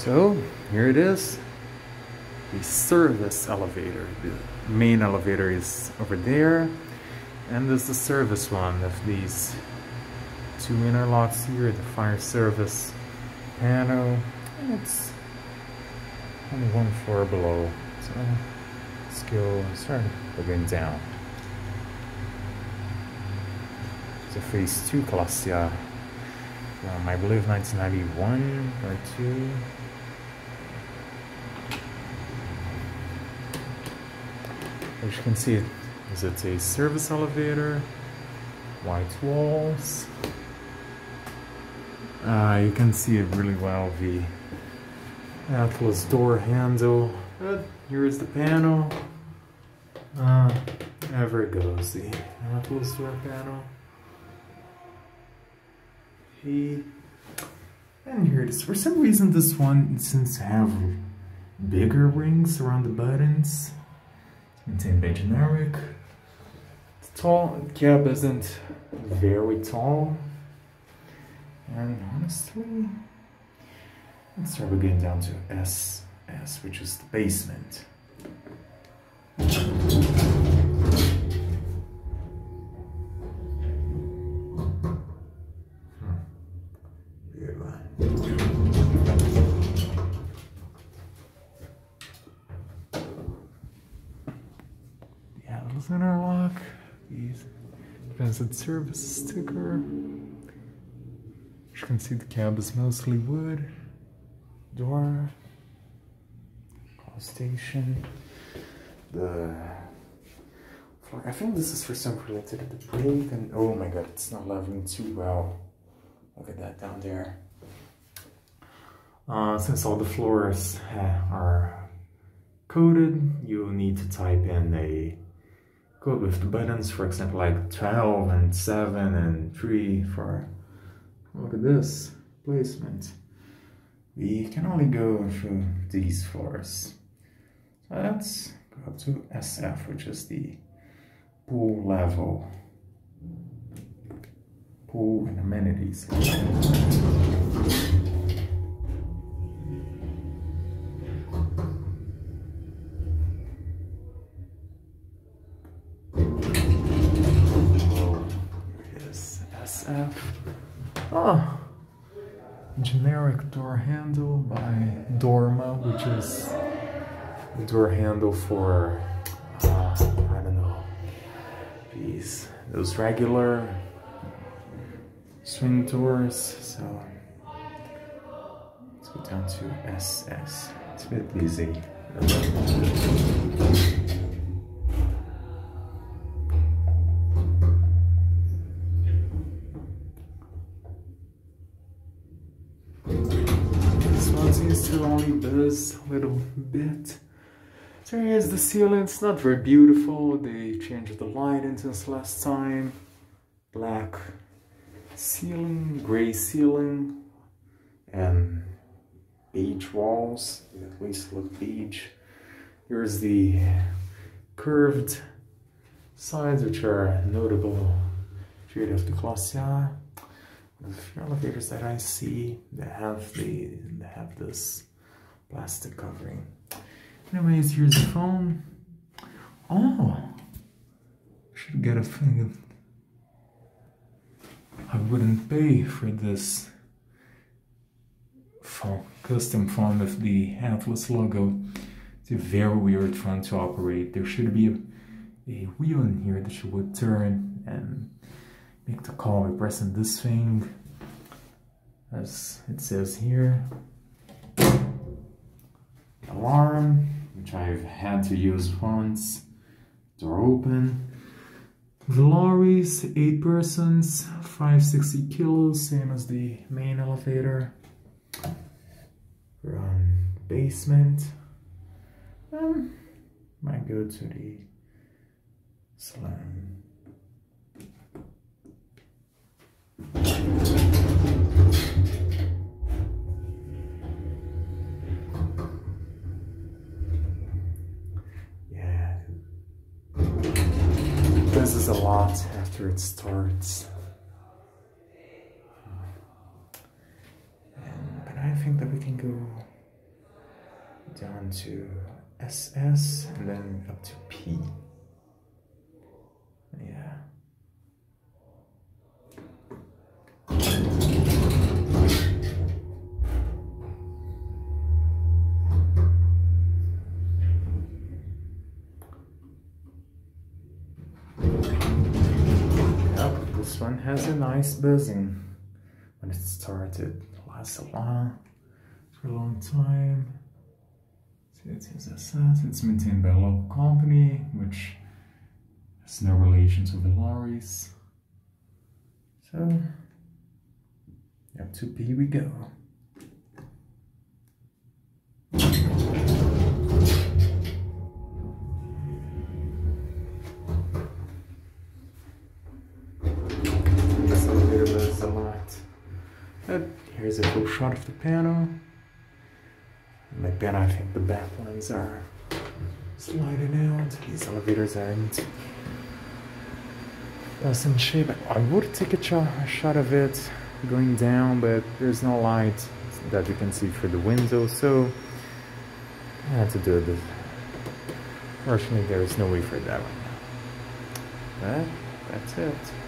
So here it is, the service elevator. The main elevator is over there, and there's the service one of these two interlocks here, the fire service panel, and it's only one floor below. So let's go start looking down. So phase two Classe A um, I believe 1991 or two. As you can see, is it a service elevator, white walls. Uh, you can see it really well, the Atlas door handle. But here is the panel. Uh, ever goes, the Atlas door panel. He and here it is. For some reason, this one seems to have bigger rings around the buttons. Maintained by generic. The tall cab isn't very tall. And honestly, let's start getting down to SS, which is the basement. Interlock, these transit service sticker. As you can see the cab is mostly wood. Door, call station, the floor. I think this is for some related to the brake and oh my god, it's not leveling too well. Look at that down there. Uh, since all the floors uh, are coated, you need to type in a good with the buttons, for example, like 12 and 7 and 3 for, look at this, placement. We can only go through these floors. So let's go to SF, which is the pool level. Pool and amenities. Oh, generic door handle by Dorma, which is the door handle for, uh, I don't know, these, those regular swing doors. So let's go down to SS. It's a bit easy. to only buzz a little bit. So here's the ceiling, it's not very beautiful, they changed the lighting since last time. Black ceiling, gray ceiling, and beige walls, they at least look beige. Here's the curved sides which are notable feature of the Classe the elevators that I see that have the have this plastic covering. Anyways, here's the phone. Oh, should get a thing. I wouldn't pay for this phone, custom phone with the Atlas logo. It's a very weird phone to operate. There should be a, a wheel in here that you would turn and make the call by pressing this thing as it says here. Alarm which I've had to use once. Door open. The lorries eight persons 560 kilos same as the main elevator. Run basement. Um, might go to the salon This is a lot after it starts. And, but I think that we can go down to SS and then up to P. one has a nice buzzing when it started. It lasts a while, for a long time. It says SS, it's maintained by a local company, which has no relation to Villares. So, up to B we go. Here's a full shot of the panel. And again, I think the back ones are sliding out. These elevators aren't in shape. I would take a, shot, a shot of it going down, but there's no light that you can see through the window, so I had to do this. Fortunately, there is no way for that right now. But that's it.